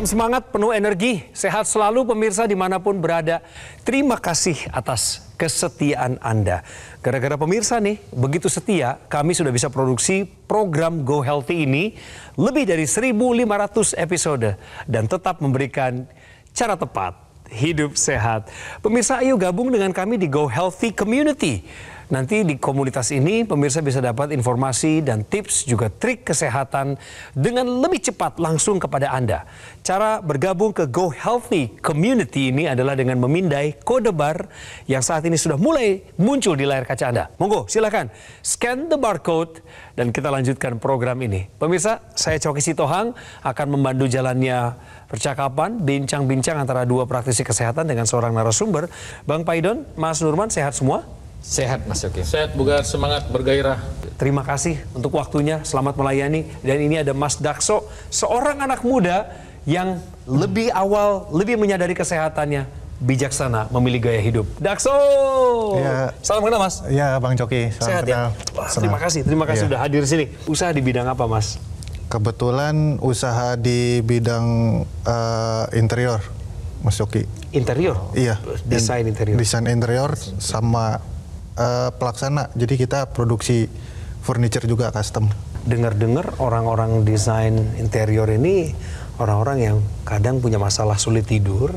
Salam semangat, penuh energi, sehat selalu pemirsa di mana pun berada. Terima kasih atas kesetiaan Anda. Gara-gara pemirsa nih, begitu setia, kami sudah bisa produksi program Go Healthy ini lebih dari 1.500 episode dan tetap memberikan cara tepat hidup sehat. Pemirsa, ayo gabung dengan kami di Go Healthy Community. Nanti di komunitas ini pemirsa bisa dapat informasi dan tips juga trik kesehatan dengan lebih cepat langsung kepada Anda. Cara bergabung ke Go Healthy Community ini adalah dengan memindai kode bar yang saat ini sudah mulai muncul di layar kaca Anda. Monggo silakan scan the barcode dan kita lanjutkan program ini. Pemirsa, saya Coki Sitohang akan membantu jalannya percakapan, bincang-bincang antara dua praktisi kesehatan dengan seorang narasumber. Bang Paidon, Mas Nurman, sehat semua? Sehat Mas Yogi. Sehat, bugar, semangat, bergairah. Terima kasih untuk waktunya, selamat melayani. Dan ini ada Mas Dakso, seorang anak muda yang lebih awal, lebih menyadari kesehatannya, bijaksana memilih gaya hidup. Dakso! Ya. Salam kenal Mas. Ya Bang Coki, salam Sehat kenal. ya? Wah, terima kasih, terima kasih Iya. sudah hadir sini. Usaha di bidang apa Mas? Kebetulan usaha di bidang eh, interior, Mas Coki. Interior? Iya. Desain In- interior? Desain interior sama eh, pelaksana. Jadi kita produksi furniture juga custom. Dengar-dengar orang-orang desain interior ini orang-orang yang kadang punya masalah sulit tidur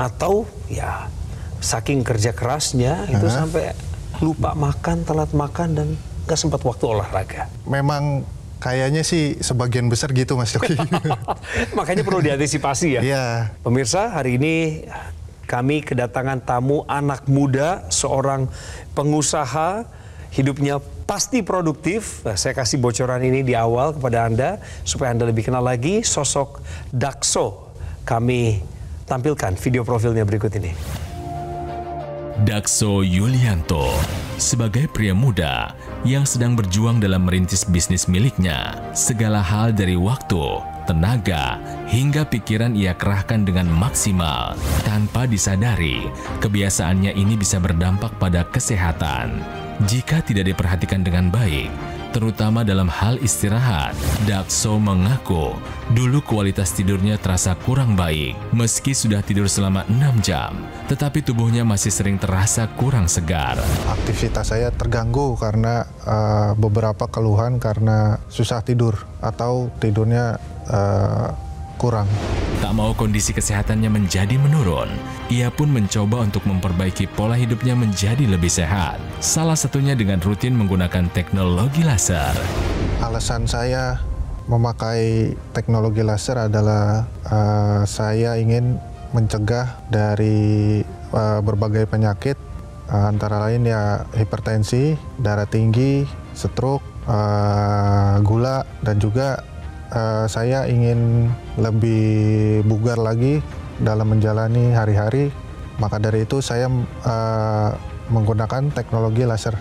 atau ya saking kerja kerasnya itu sampai lupa makan, telat makan dan nggak sempat waktu olahraga. Memang kayaknya sih sebagian besar gitu Mas Coki. Makanya perlu diantisipasi ya. Iya. Pemirsa, hari ini kami kedatangan tamu anak muda, seorang pengusaha, hidupnya pasti produktif. Nah, saya kasih bocoran ini di awal kepada Anda, supaya Anda lebih kenal lagi sosok Dakso. Kami tampilkan video profilnya berikut ini. Dakso Yulianto sebagai pria muda yang sedang berjuang dalam merintis bisnis miliknya, segala hal dari waktu, tenaga, hingga pikiran ia kerahkan dengan maksimal. Tanpa disadari, kebiasaannya ini bisa berdampak pada kesehatan. Jika tidak diperhatikan dengan baik, terutama dalam hal istirahat. Dakso mengaku dulu kualitas tidurnya terasa kurang baik. Meski sudah tidur selama 6 jam, tetapi tubuhnya masih sering terasa kurang segar. Aktivitas saya terganggu karena eh, beberapa keluhan karena susah tidur atau tidurnya eh, kurang. Tak mau kondisi kesehatannya menjadi menurun, ia pun mencoba untuk memperbaiki pola hidupnya menjadi lebih sehat. Salah satunya dengan rutin menggunakan teknologi laser. Alasan saya memakai teknologi laser adalah eh, saya ingin mencegah dari eh, berbagai penyakit eh, antara lain ya hipertensi, darah tinggi, stroke, eh, gula dan juga eh, saya ingin lebih bugar lagi dalam menjalani hari-hari. Maka dari itu saya eh, menggunakan teknologi laser.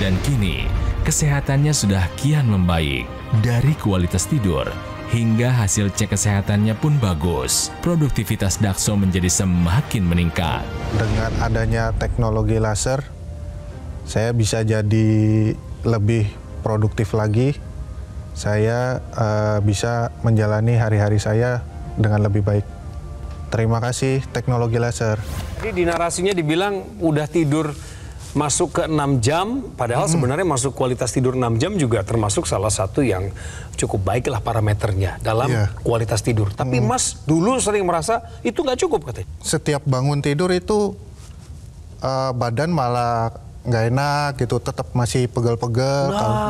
Dan kini, kesehatannya sudah kian membaik. Dari kualitas tidur hingga hasil cek kesehatannya pun bagus. Produktivitas Dakso menjadi semakin meningkat. dengan adanya teknologi laser, saya bisa jadi lebih produktif lagi. Saya eh, bisa menjalani hari-hari saya dengan lebih baik. Terima kasih teknologi laser. Jadi di narasinya dibilang udah tidur masuk ke 6 jam, padahal sebenarnya masuk kualitas tidur 6 jam juga termasuk salah satu yang cukup baik lah parameternya dalam Iya. kualitas tidur. Tapi Mas dulu sering merasa itu nggak cukup katanya. Setiap bangun tidur itu eh, badan malah nggak enak gitu, tetap masih pegel-pegel. Kalau-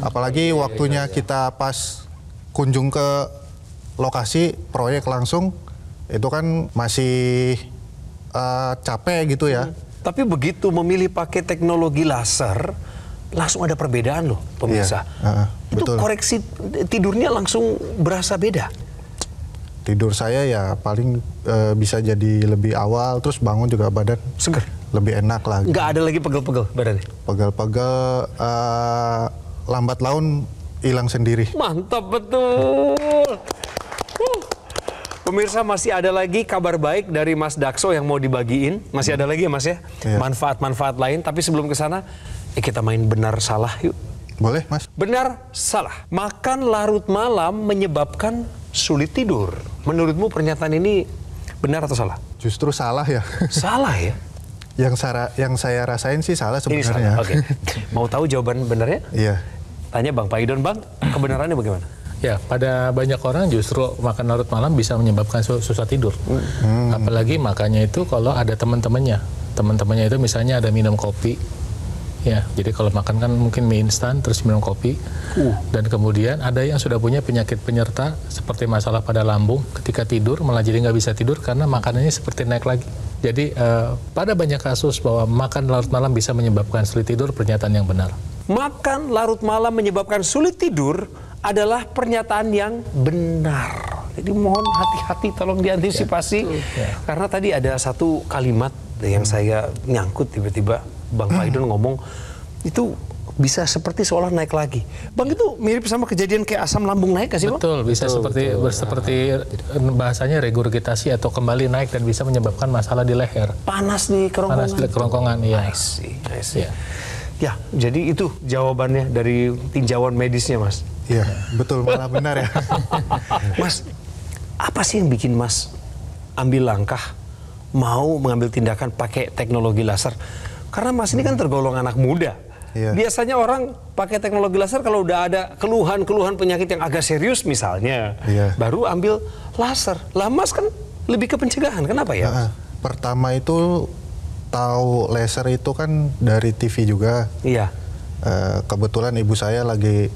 Apalagi waktunya kita pas kunjung ke lokasi proyek langsung, itu kan masih eh, capek gitu ya. Tapi begitu memilih pakai teknologi laser, langsung ada perbedaan loh pemirsa. Iya, heeh, itu betul. koreksi tidurnya langsung berasa beda. Tidur saya ya paling eh, bisa jadi lebih awal, terus bangun juga badan Seger. Lebih enak lah. Nggak ada lagi pegel-pegel badannya. Pegel-pegel eh, lambat laun hilang sendiri. Mantap betul. Pemirsa masih ada lagi kabar baik dari Mas Dakso yang mau dibagiin. Masih ada lagi ya Mas ya? Iya. Manfaat-manfaat lain. Tapi sebelum ke sana, eh kita main benar salah yuk. Boleh, Mas? Benar salah. Makan larut malam menyebabkan sulit tidur. Menurutmu pernyataan ini benar atau salah? Justru salah ya. Salah ya? yang saya yang saya rasain sih salah Ini sebenarnya. salah. Oke. Mau tahu jawaban benernya? Iya. Tanya Bang Paidon, Bang. Kebenarannya bagaimana? Ya, pada banyak orang justru makan larut malam bisa menyebabkan su- susah tidur. Apalagi makannya itu kalau ada teman-temannya. Teman-temannya itu misalnya ada minum kopi. Ya, jadi kalau makan kan mungkin mie instan terus minum kopi. Dan kemudian ada yang sudah punya penyakit penyerta seperti masalah pada lambung ketika tidur malah jadi nggak bisa tidur karena makanannya seperti naik lagi. Jadi eh, pada banyak kasus bahwa makan larut malam bisa menyebabkan sulit tidur pernyataan yang benar. Makan larut malam menyebabkan sulit tidur adalah pernyataan yang benar. Jadi mohon hati-hati tolong diantisipasi. Karena tadi ada satu kalimat yang saya nyangkut tiba-tiba Bang Faidon ngomong itu bisa seperti seolah naik lagi. Bang itu mirip sama kejadian kayak asam lambung naik gak sih Bang? Betul, bisa seperti seperti eh, bahasanya regurgitasi atau kembali naik dan bisa menyebabkan masalah di leher. Panas di kerongkongan. Panas di kerongkongan, iya. I see, I see. Iya. Ya, jadi itu jawabannya dari tinjauan medisnya Mas. Iya, betul malah benar ya. Mas, apa sih yang bikin Mas ambil langkah mau mengambil tindakan pakai teknologi laser? Karena Mas ini kan tergolong anak muda. Iya. Biasanya orang pakai teknologi laser kalau udah ada keluhan-keluhan penyakit yang agak serius misalnya, Iya. baru ambil laser. Lah Mas kan lebih ke pencegahan. Kenapa ya? Nah, pertama itu tahu laser itu kan dari TV juga. Iya. Eh, kebetulan ibu saya lagi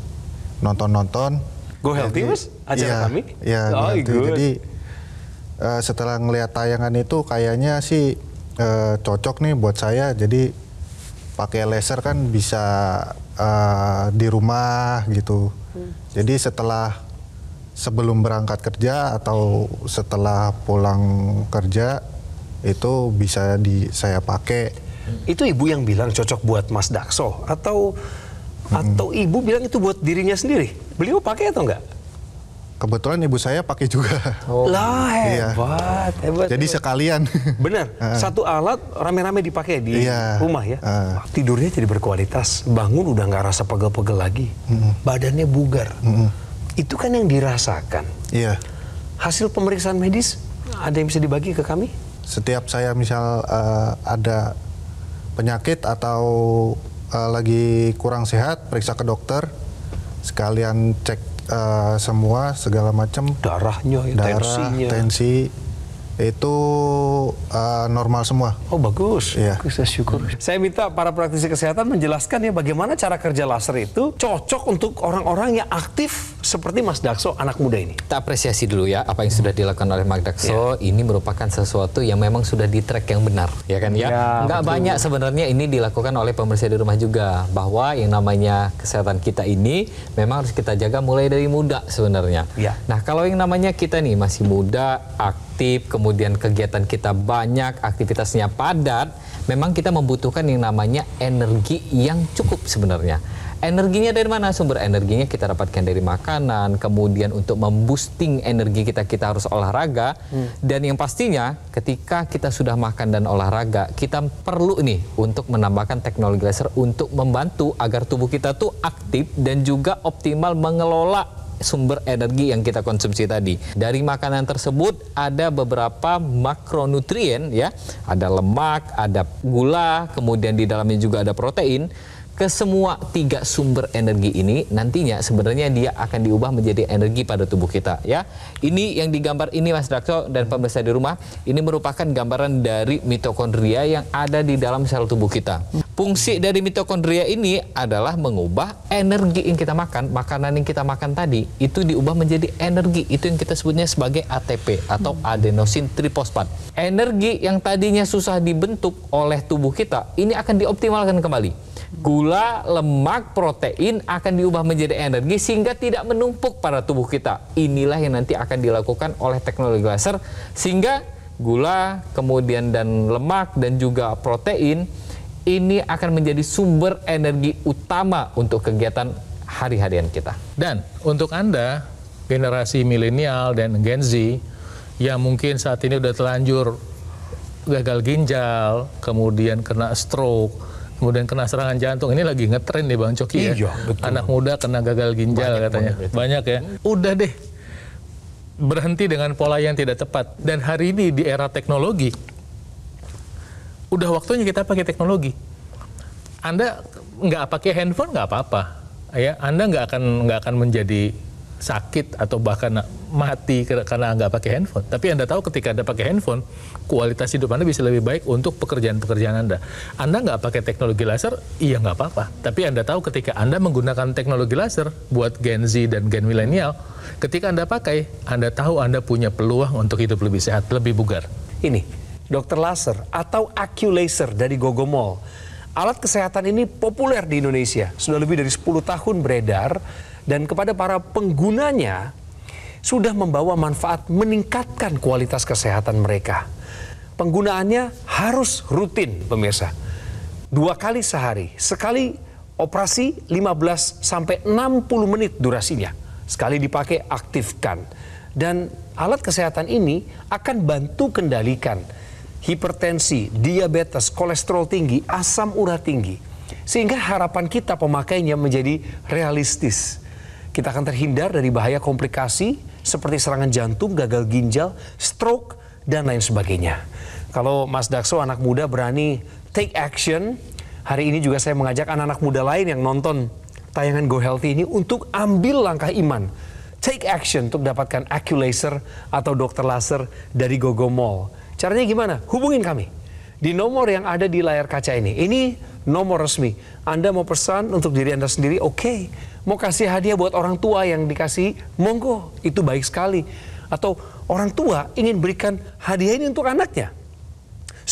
nonton-nonton. Go Healthy, Jadi- Mas? Acara iya, kami? Iya, Oh, Healthy. good. Jadi eh, setelah ngelihat tayangan itu kayaknya sih eh, cocok nih buat saya. Jadi pakai laser kan bisa eh, di rumah gitu. Jadi setelah sebelum berangkat kerja atau setelah pulang kerja itu bisa di saya pakai. Itu ibu yang bilang cocok buat Mas Dakso atau atau ibu bilang itu buat dirinya sendiri. Beliau pakai atau enggak? Kebetulan ibu saya pakai juga. Lah Iya. hebat, hebat. Jadi hebat. sekalian. Benar, satu alat rame-rame dipakai di Iya. rumah ya. Ah. Tidurnya jadi berkualitas, bangun udah nggak rasa pegel-pegel lagi, badannya bugar. Itu kan yang dirasakan. Iya. Hasil pemeriksaan medis ada yang bisa dibagi ke kami? Setiap saya misal eh, ada penyakit atau eh, lagi kurang sehat, periksa ke dokter, sekalian cek eh, semua segala macam Darahnya, ya, darah, tensinya. tensi itu eh, normal semua. Oh bagus, Iya. bagus saya syukur. Saya minta para praktisi kesehatan menjelaskan ya bagaimana cara kerja laser itu cocok untuk orang-orang yang aktif seperti Mas Dakso, anak muda ini. Kita apresiasi dulu ya apa yang sudah dilakukan oleh Mark Dakso. Ini merupakan sesuatu yang memang sudah di track yang benar, ya kan ya? Ya, Nggak betul. banyak sebenarnya ini dilakukan oleh pemirsa di rumah juga bahwa yang namanya kesehatan kita ini memang harus kita jaga mulai dari muda sebenarnya. Ya. Nah kalau yang namanya kita nih masih muda, aktif, kemudian kegiatan kita banyak, aktivitasnya padat, memang kita membutuhkan yang namanya energi yang cukup sebenarnya. Energinya dari mana? Sumber energinya kita dapatkan dari makanan, kemudian untuk memboosting energi kita kita harus olahraga dan yang pastinya ketika kita sudah makan dan olahraga, kita perlu nih untuk menambahkan teknologi laser untuk membantu agar tubuh kita tuh aktif dan juga optimal mengelola sumber energi yang kita konsumsi tadi. Dari makanan tersebut ada beberapa makronutrien ya, ada lemak, ada gula, kemudian di dalamnya juga ada protein. Ke semua tiga sumber energi ini nantinya sebenarnya dia akan diubah menjadi energi pada tubuh kita ya. Ini yang digambar ini Mas Dakso dan pemirsa di rumah, ini merupakan gambaran dari mitokondria yang ada di dalam sel tubuh kita. Fungsi dari mitokondria ini adalah mengubah energi yang kita makan, makanan yang kita makan tadi itu diubah menjadi energi. Itu yang kita sebutnya sebagai ATP atau adenosin trifosfat. Energi yang tadinya susah dibentuk oleh tubuh kita ini akan dioptimalkan kembali. Gula, lemak, protein akan diubah menjadi energi sehingga tidak menumpuk pada tubuh kita. Inilah yang nanti akan dilakukan oleh teknologi laser sehingga gula, kemudian dan lemak dan juga protein ini akan menjadi sumber energi utama untuk kegiatan hari-harian kita. Dan untuk Anda, generasi milenial dan Gen Z, yang mungkin saat ini udah telanjur gagal ginjal, kemudian kena stroke, kemudian kena serangan jantung. Ini lagi ngetren nih Bang Coki ya. Iya, betul. Anak muda kena gagal ginjal katanya. Banyak ya. Udah deh. berhenti dengan pola yang tidak tepat. Dan hari ini di era teknologi, udah waktunya kita pakai teknologi. Anda nggak pakai handphone nggak apa-apa, ya. Anda nggak akan nggak akan menjadi sakit atau bahkan mati karena nggak pakai handphone. Tapi Anda tahu ketika Anda pakai handphone, kualitas hidup Anda bisa lebih baik untuk pekerjaan-pekerjaan Anda. Anda nggak pakai teknologi laser, iya nggak apa-apa. Tapi Anda tahu ketika Anda menggunakan teknologi laser buat Gen Z dan Gen milenial, ketika Anda pakai, Anda tahu Anda punya peluang untuk hidup lebih sehat, lebih bugar. Ini, dokter laser atau Aculaser dari Gogomol. Alat kesehatan ini populer di Indonesia. Sudah lebih dari 10 tahun beredar dan kepada para penggunanya sudah membawa manfaat meningkatkan kualitas kesehatan mereka. Penggunaannya harus rutin, pemirsa. Dua kali sehari, sekali operasi 15 sampai 60 menit durasinya. Sekali dipakai aktifkan. Dan alat kesehatan ini akan bantu kendalikan hipertensi, diabetes, kolesterol tinggi, asam urat tinggi. Sehingga harapan kita pemakainya menjadi realistis kita akan terhindar dari bahaya komplikasi seperti serangan jantung, gagal ginjal, stroke, dan lain sebagainya. Kalau Mas Dakso anak muda berani take action, hari ini juga saya mengajak anak-anak muda lain yang nonton tayangan Go Healthy ini untuk ambil langkah iman. Take action untuk dapatkan Aculaser atau dokter laser dari Gogo Mall. Caranya gimana? Hubungin kami di nomor yang ada di layar kaca ini. Ini nomor resmi. Anda mau pesan untuk diri Anda sendiri, oke. Okay mau kasih hadiah buat orang tua yang dikasih, monggo, itu baik sekali. Atau orang tua ingin berikan hadiah ini untuk anaknya.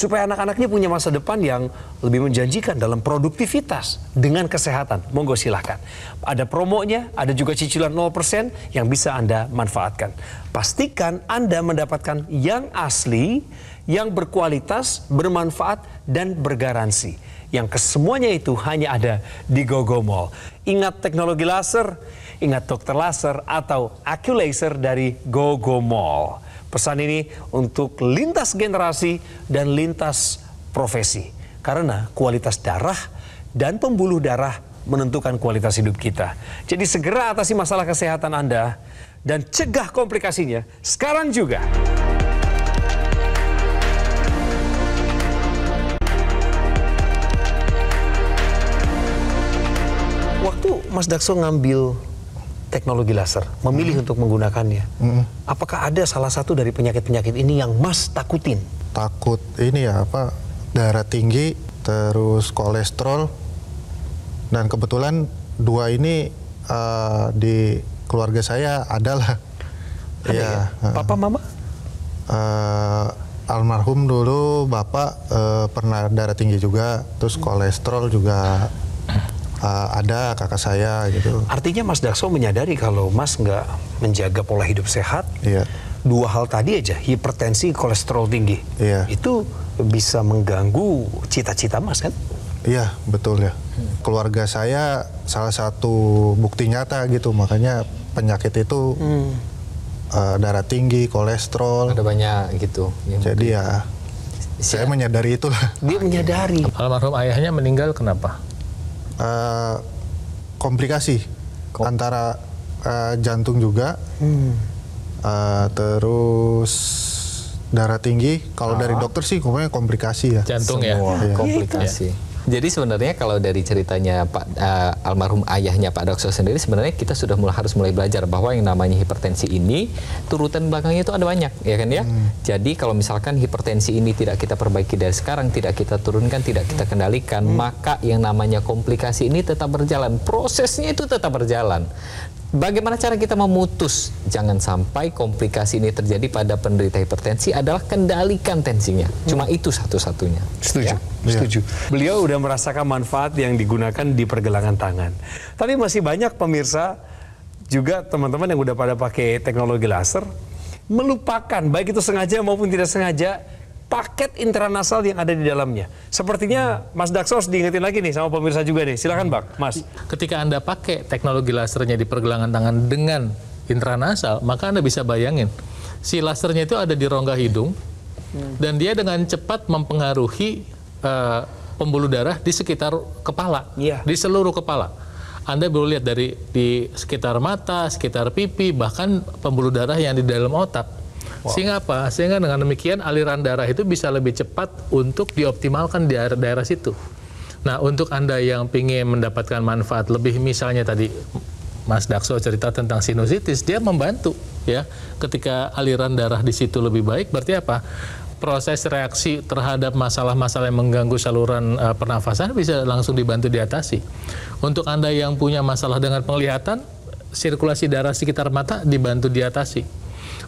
Supaya anak-anaknya punya masa depan yang lebih menjanjikan dalam produktivitas dengan kesehatan. Monggo silahkan. Ada promonya, ada juga cicilan 0% yang bisa Anda manfaatkan. Pastikan Anda mendapatkan yang asli, yang berkualitas, bermanfaat, dan bergaransi yang kesemuanya itu hanya ada di Gogo Mall. Ingat teknologi laser, ingat dokter laser atau Aculaser dari Gogo Mall. Pesan ini untuk lintas generasi dan lintas profesi. Karena kualitas darah dan pembuluh darah menentukan kualitas hidup kita. Jadi segera atasi masalah kesehatan Anda dan cegah komplikasinya sekarang juga. Mas Dakso ngambil teknologi laser, memilih hmm. untuk menggunakannya. Hmm. Apakah ada salah satu dari penyakit-penyakit ini yang Mas takutin? Takut ini ya apa darah tinggi, terus kolesterol, dan kebetulan dua ini uh, di keluarga saya adalah. Ada ya, ya? Papa, mama? Uh, almarhum dulu bapak uh, pernah darah tinggi juga, terus kolesterol juga uh, ada kakak saya gitu. Artinya Mas Dakso menyadari kalau Mas nggak menjaga pola hidup sehat, iya. dua hal tadi aja, hipertensi, kolesterol tinggi, iya. itu bisa mengganggu cita-cita Mas kan? Iya betul ya. Keluarga saya salah satu bukti nyata gitu, makanya penyakit itu hmm. uh, darah tinggi, kolesterol. Ada banyak gitu. Jadi ya saya menyadari itulah. Dia menyadari. Almarhum ayahnya meninggal kenapa? Uh, komplikasi Kom antara uh, jantung juga, hmm. uh, terus darah tinggi. Kalau ah. dari dokter sih, komplikasi ya. Jantung ya? Semua. ya, komplikasi. Ya. Jadi sebenarnya kalau dari ceritanya Pak uh, almarhum ayahnya Pak Dokso sendiri sebenarnya kita sudah mulai harus mulai belajar bahwa yang namanya hipertensi ini turutan belakangnya itu ada banyak ya kan ya. Hmm. Jadi kalau misalkan hipertensi ini tidak kita perbaiki dari sekarang, tidak kita turunkan, tidak kita kendalikan, hmm. maka yang namanya komplikasi ini tetap berjalan. Prosesnya itu tetap berjalan. Bagaimana cara kita memutus jangan sampai komplikasi ini terjadi pada penderita hipertensi adalah kendalikan tensinya. Cuma hmm. itu satu-satunya. Setuju. Ya? Setuju. Ya. Beliau udah merasakan manfaat yang digunakan di pergelangan tangan. Tapi masih banyak pemirsa juga teman-teman yang udah pada pakai teknologi laser melupakan baik itu sengaja maupun tidak sengaja paket intranasal yang ada di dalamnya. Sepertinya Mas Dakso harus diingetin lagi nih sama pemirsa juga nih. Silakan Bang, Mas. Ketika Anda pakai teknologi lasernya di pergelangan tangan dengan intranasal, maka Anda bisa bayangin si lasernya itu ada di rongga hidung hmm. dan dia dengan cepat mempengaruhi uh, pembuluh darah di sekitar kepala, yeah. di seluruh kepala. Anda baru lihat dari di sekitar mata, sekitar pipi, bahkan pembuluh darah yang di dalam otak. Sehingga apa? Sehingga dengan demikian aliran darah itu bisa lebih cepat untuk dioptimalkan di daerah, daerah situ. Nah, untuk Anda yang ingin mendapatkan manfaat lebih misalnya tadi Mas Dakso cerita tentang sinusitis, dia membantu ya. Ketika aliran darah di situ lebih baik, berarti apa? Proses reaksi terhadap masalah-masalah yang mengganggu saluran uh, pernafasan bisa langsung dibantu diatasi. Untuk Anda yang punya masalah dengan penglihatan, sirkulasi darah sekitar mata dibantu diatasi.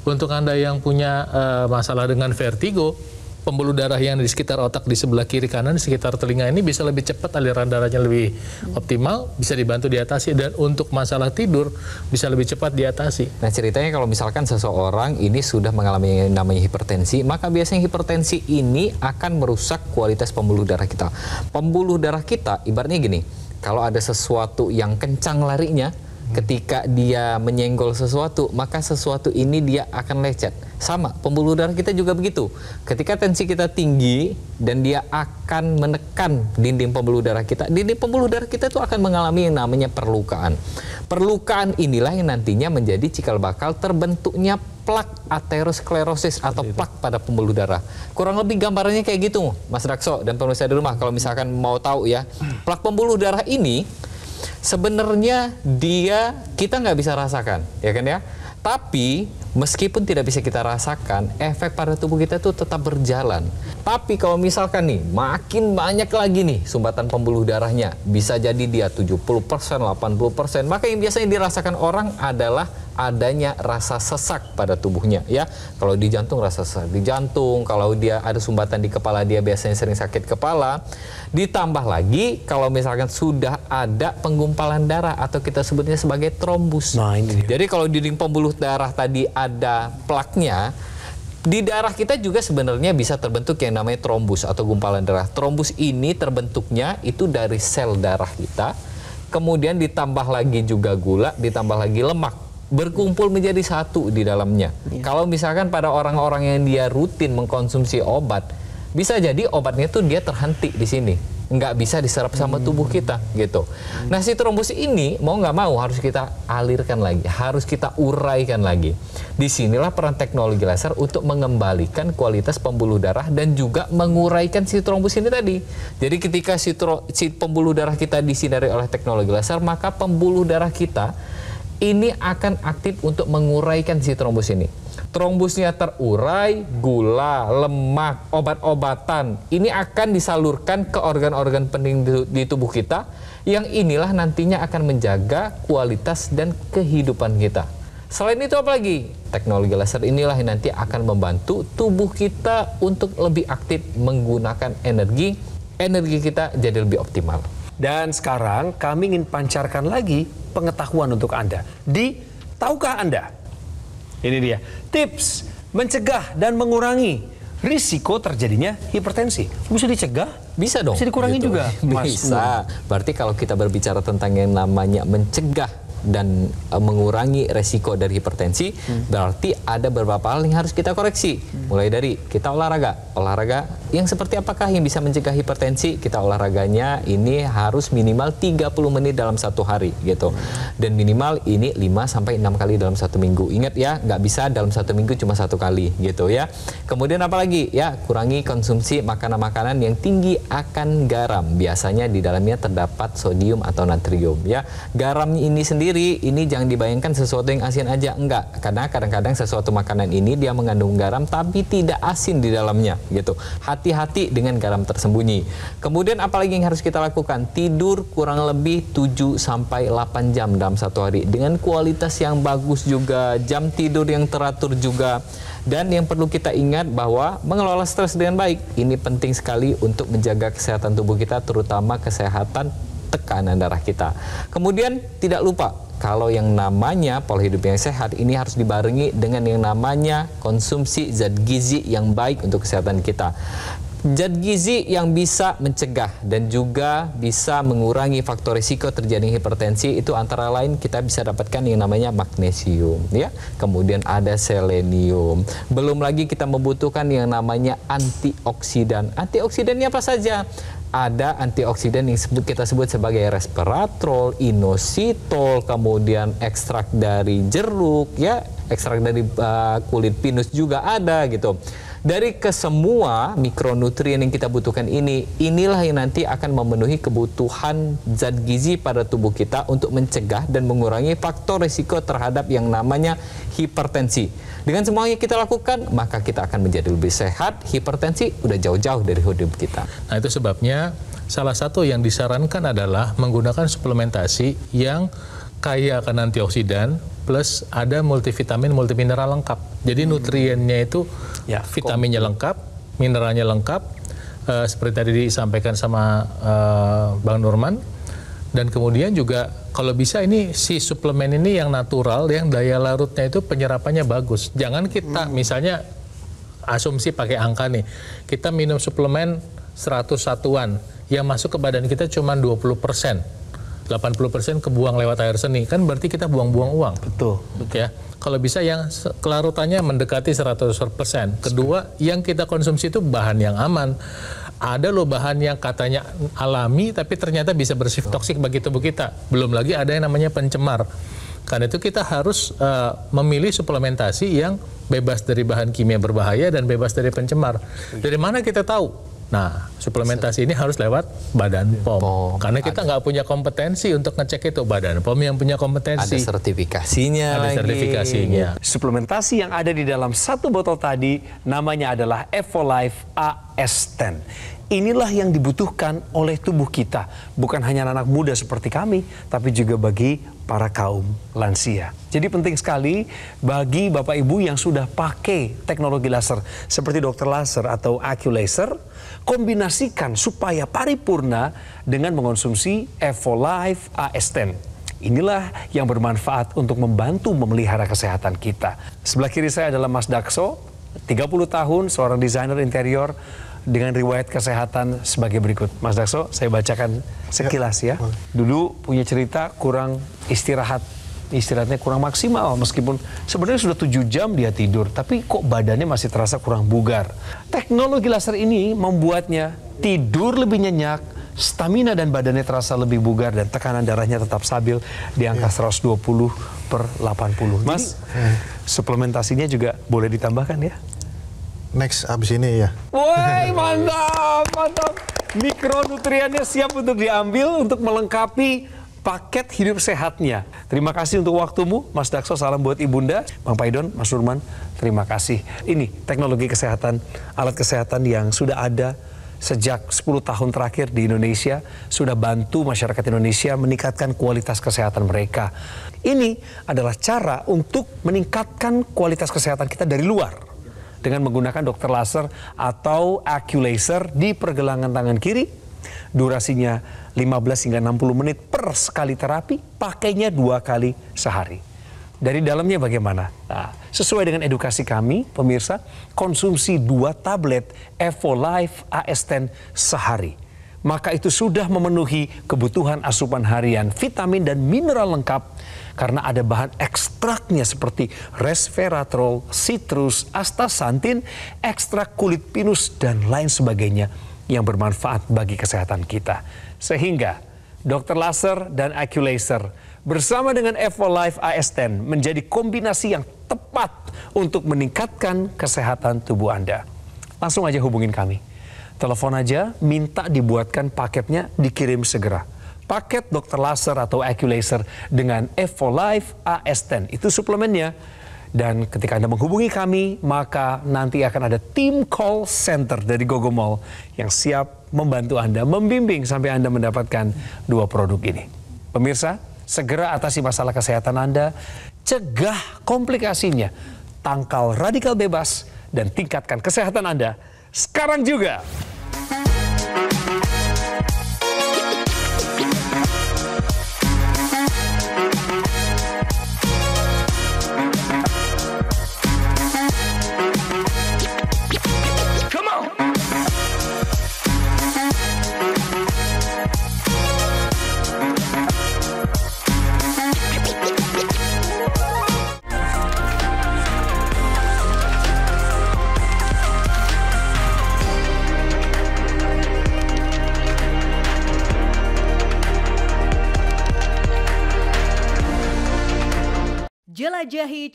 Untuk Anda yang punya uh, masalah dengan vertigo, pembuluh darah yang di sekitar otak di sebelah kiri kanan di sekitar telinga ini bisa lebih cepat aliran darahnya lebih optimal bisa dibantu diatasi dan untuk masalah tidur bisa lebih cepat diatasi. Nah ceritanya kalau misalkan seseorang ini sudah mengalami namanya hipertensi maka biasanya hipertensi ini akan merusak kualitas pembuluh darah kita. Pembuluh darah kita ibaratnya gini kalau ada sesuatu yang kencang larinya ketika dia menyenggol sesuatu, maka sesuatu ini dia akan lecet. Sama, pembuluh darah kita juga begitu. Ketika tensi kita tinggi dan dia akan menekan dinding pembuluh darah kita, dinding pembuluh darah kita itu akan mengalami yang namanya perlukaan. Perlukaan inilah yang nantinya menjadi cikal bakal terbentuknya plak aterosklerosis atau plak pada pembuluh darah. Kurang lebih gambarannya kayak gitu, Mas Rakso dan pemirsa di rumah. Kalau misalkan mau tahu ya, plak pembuluh darah ini sebenarnya dia kita nggak bisa rasakan, ya kan ya. Tapi meskipun tidak bisa kita rasakan, efek pada tubuh kita itu tetap berjalan. Tapi kalau misalkan nih, makin banyak lagi nih sumbatan pembuluh darahnya, bisa jadi dia 70%, 80%, maka yang biasanya dirasakan orang adalah adanya rasa sesak pada tubuhnya ya. Kalau di jantung rasa sesak di jantung, kalau dia ada sumbatan di kepala dia biasanya sering sakit kepala. Ditambah lagi kalau misalkan sudah ada penggumpalan darah atau kita sebutnya sebagai trombus. Nah, ini. Jadi kalau di dinding pembuluh darah tadi ada plaknya, di darah kita juga sebenarnya bisa terbentuk yang namanya trombus atau gumpalan darah. Trombus ini terbentuknya itu dari sel darah kita, kemudian ditambah lagi juga gula, ditambah lagi lemak berkumpul menjadi satu di dalamnya. Kalau misalkan pada orang-orang yang dia rutin mengkonsumsi obat, bisa jadi obatnya tuh dia terhenti di sini, nggak bisa diserap sama tubuh kita gitu. Nah si trombus ini mau nggak mau harus kita alirkan lagi, harus kita uraikan lagi. Di sinilah peran teknologi laser untuk mengembalikan kualitas pembuluh darah dan juga menguraikan si trombus ini tadi. Jadi ketika si, tro- si pembuluh darah kita disinari oleh teknologi laser, maka pembuluh darah kita ini akan aktif untuk menguraikan si trombus ini. Trombusnya terurai, gula, lemak, obat-obatan ini akan disalurkan ke organ-organ penting di- tubuh kita yang inilah nantinya akan menjaga kualitas dan kehidupan kita. Selain itu apa lagi? Teknologi laser inilah yang nanti akan membantu tubuh kita untuk lebih aktif menggunakan energi, energi kita jadi lebih optimal. Dan sekarang kami ingin pancarkan lagi pengetahuan untuk Anda. Di Tahukah Anda? Ini dia. Tips mencegah dan mengurangi risiko terjadinya hipertensi. Bisa dicegah? Bisa dong. Bisa dikurangi gitu. juga, Mas Bisa. Berarti kalau kita berbicara tentang yang namanya mencegah dan eh, mengurangi resiko dari hipertensi, berarti ada beberapa hal yang harus kita koreksi. Mulai dari kita olahraga. Olahraga yang seperti apakah yang bisa mencegah hipertensi? Kita olahraganya ini harus minimal 30 menit dalam satu hari gitu. Dan minimal ini 5 sampai 6 kali dalam satu minggu. Ingat ya, nggak bisa dalam satu minggu cuma satu kali gitu ya. Kemudian apa lagi? Ya, kurangi konsumsi makanan-makanan yang tinggi akan garam. Biasanya di dalamnya terdapat sodium atau natrium ya. Garam ini sendiri ini jangan dibayangkan sesuatu yang asin aja enggak. Karena kadang-kadang sesuatu makanan ini dia mengandung garam tapi tidak asin di dalamnya gitu. Hati-hati dengan garam tersembunyi. Kemudian apalagi yang harus kita lakukan? Tidur kurang lebih 7 sampai 8 jam dalam satu hari dengan kualitas yang bagus juga, jam tidur yang teratur juga. Dan yang perlu kita ingat bahwa mengelola stres dengan baik ini penting sekali untuk menjaga kesehatan tubuh kita terutama kesehatan tekanan darah kita. Kemudian tidak lupa kalau yang namanya pola hidup yang sehat ini harus dibarengi dengan yang namanya konsumsi zat gizi yang baik untuk kesehatan kita. Zat gizi yang bisa mencegah dan juga bisa mengurangi faktor risiko terjadinya hipertensi itu antara lain kita bisa dapatkan yang namanya magnesium ya. Kemudian ada selenium. Belum lagi kita membutuhkan yang namanya antioksidan. Antioksidannya apa saja? Ada antioksidan yang sebut kita sebut sebagai resveratrol, inositol, kemudian ekstrak dari jeruk, ya ekstrak dari uh, kulit pinus juga ada gitu. Dari kesemua mikronutrien yang kita butuhkan ini, inilah yang nanti akan memenuhi kebutuhan zat gizi pada tubuh kita untuk mencegah dan mengurangi faktor risiko terhadap yang namanya hipertensi. Dengan semua yang kita lakukan, maka kita akan menjadi lebih sehat. Hipertensi udah jauh-jauh dari hidup kita. Nah itu sebabnya salah satu yang disarankan adalah menggunakan suplementasi yang kaya akan antioksidan plus ada multivitamin multimineral lengkap. Jadi nutriennya itu Ya, vitaminnya lengkap, mineralnya lengkap eh, seperti tadi disampaikan sama eh, Bang Nurman dan kemudian juga kalau bisa ini si suplemen ini yang natural yang daya larutnya itu penyerapannya bagus. Jangan kita misalnya asumsi pakai angka nih. Kita minum suplemen 100 satuan yang masuk ke badan kita cuma 20 persen. 80% kebuang lewat air seni kan berarti kita buang-buang uang Betul. ya kalau bisa yang kelarutannya mendekati 100%. Kedua, yang kita konsumsi itu bahan yang aman. Ada loh bahan yang katanya alami tapi ternyata bisa bersifat toksik bagi tubuh kita. Belum lagi ada yang namanya pencemar. Karena itu kita harus eh, memilih suplementasi yang bebas dari bahan kimia berbahaya dan bebas dari pencemar. Dari mana kita tahu? Nah, suplementasi ini harus lewat Badan POM. POM. Karena kita nggak punya kompetensi untuk ngecek itu. Badan POM yang punya Ada kompetensi. sertifikasinya Ada lagi. sertifikasinya. Suplementasi yang ada di dalam satu botol tadi namanya adalah Evolife AS10. Inilah yang dibutuhkan oleh tubuh kita, bukan hanya anak muda seperti kami, tapi juga bagi para kaum lansia. Jadi penting sekali bagi Bapak Ibu yang sudah pakai teknologi laser seperti dokter laser atau AccuLaser, kombinasikan supaya paripurna dengan mengonsumsi Evolife AS10. Inilah yang bermanfaat untuk membantu memelihara kesehatan kita. Sebelah kiri saya adalah Mas Dakso, 30 tahun, seorang desainer interior dengan riwayat kesehatan sebagai berikut. Mas Dakso, saya bacakan sekilas ya. Dulu punya cerita kurang istirahat. Istirahatnya kurang maksimal meskipun sebenarnya sudah 7 jam dia tidur, tapi kok badannya masih terasa kurang bugar. Teknologi laser ini membuatnya tidur lebih nyenyak, stamina dan badannya terasa lebih bugar dan tekanan darahnya tetap stabil di angka 120 per 80. Mas, suplementasinya juga boleh ditambahkan ya? Next abis ini ya. Woi, mantap, mantap. Mikronutriennya siap untuk diambil untuk melengkapi paket hidup sehatnya. Terima kasih untuk waktumu, Mas Dakso. Salam buat Ibunda, Bang Paidon, Mas Nurman. Terima kasih. Ini teknologi kesehatan, alat kesehatan yang sudah ada sejak 10 tahun terakhir di Indonesia sudah bantu masyarakat Indonesia meningkatkan kualitas kesehatan mereka. Ini adalah cara untuk meningkatkan kualitas kesehatan kita dari luar dengan menggunakan dokter laser atau AccuLaser di pergelangan tangan kiri. Durasinya 15 hingga 60 menit per sekali terapi, pakainya dua kali sehari. Dari dalamnya bagaimana? Nah, sesuai dengan edukasi kami, pemirsa, konsumsi dua tablet Evolife AS10 sehari. Maka itu sudah memenuhi kebutuhan asupan harian vitamin dan mineral lengkap karena ada bahan ekstraknya seperti resveratrol, citrus, astaxanthin, ekstrak kulit pinus dan lain sebagainya yang bermanfaat bagi kesehatan kita. Sehingga dokter laser dan AccuLaser bersama dengan Evolife AS10 menjadi kombinasi yang tepat untuk meningkatkan kesehatan tubuh Anda. Langsung aja hubungin kami. Telepon aja, minta dibuatkan paketnya, dikirim segera. Paket dokter laser atau AccuLaser dengan Evolife AS10. Itu suplemennya. Dan ketika Anda menghubungi kami, maka nanti akan ada tim call center dari Gogo Mall yang siap membantu Anda, membimbing sampai Anda mendapatkan dua produk ini. Pemirsa, segera atasi masalah kesehatan Anda, cegah komplikasinya, tangkal radikal bebas, dan tingkatkan kesehatan Anda sekarang juga.